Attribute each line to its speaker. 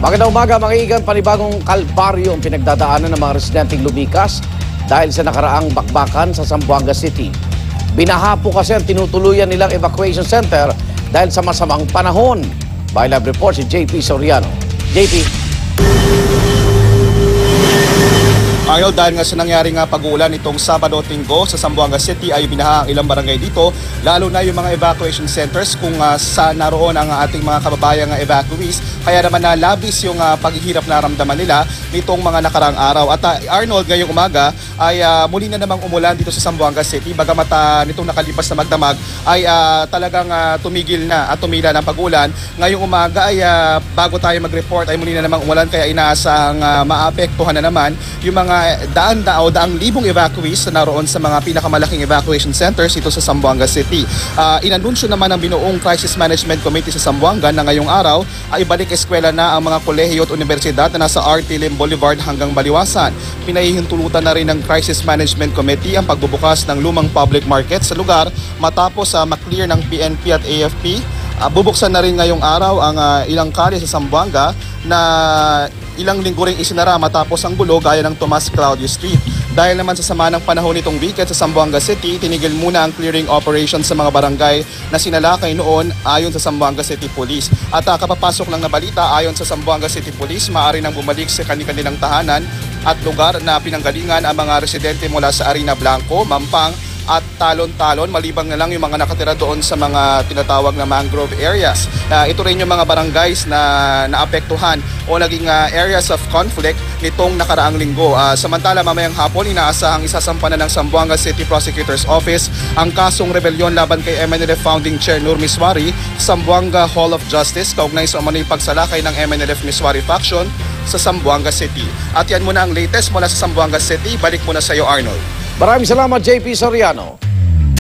Speaker 1: Magandang umaga mga igan, panibagong kalbaryo ang pinagdadaanan ng mga residenteng lumikas dahil sa nakaraang bakbakan sa Zamboanga City. Binaha po kasi ang tinutuluyan nilang evacuation center dahil sa masamang panahon. By live report si JP Soriano. JP.
Speaker 2: Arnold, dahil nga sa nangyari nga pag-uulan itong Sabado at Linggo sa Zamboanga City ay binaha ang ilang barangay dito, lalo na yung mga evacuation centers kung uh, sa naroon ang ating mga kababayang uh, evacuees. Kaya naman na labis yung uh, paghihirap na ramdaman nila nitong mga nakarang araw. At uh, Arnold, ngayong umaga ay uh, muli na namang umulan dito sa Zamboanga City. Bagamat uh, nitong nakalipas na magdamag ay uh, talagang uh, tumigil na at tumila ng pag-ulan. Ngayong umaga ay uh, bago tayo mag-report ay muli na namang umulan kaya inaasang uh, maapektuhan na naman yung mga daan da o daang libong evacuees na naroon sa mga pinakamalaking evacuation centers ito sa Zamboanga City. Uh, inanunsyo naman ng binuong Crisis Management Committee sa Zamboanga na ngayong araw ay balik eskwela na ang mga kolehiyo at universidad na nasa RT Lim Boulevard hanggang Baliwasan. Pinahihintulutan na rin ng Crisis Management Committee ang pagbubukas ng lumang public market sa lugar matapos uh, maklear ng PNP at AFP Uh, bubuksan na rin ngayong araw ang uh, ilang kalye sa Zamboanga na ilang linggo ring isinara matapos ang gulo gaya ng Tomas Claudio Street. Dahil naman sa sama ng panahon nitong weekend sa Zamboanga City, tinigil muna ang clearing operation sa mga barangay na sinalakay noon ayon sa Zamboanga City Police. At uh, kapapasok lang na balita ayon sa Zamboanga City Police, maaari nang bumalik sa kanilang tahanan at lugar na pinanggalingan ang mga residente mula sa Arena Blanco, Mampang, at talon-talon malibang na lang yung mga nakatira doon sa mga tinatawag na mangrove areas. Uh, ito rin yung mga barangays na naapektuhan o naging uh, areas of conflict nitong nakaraang linggo. Uh, samantala mamayang hapon inaasahang isasampa na ng Zamboanga City Prosecutor's Office ang kasong rebellion laban kay MNLF Founding Chair Nur Miswari sa Zamboanga Hall of Justice kaugnay sa umano'y pagsalakay ng MNLF Miswari faction sa Zamboanga City. At yan muna ang latest mula sa Zamboanga City. Balik muna sa iyo Arnold.
Speaker 1: Maraming salamat JP Soriano.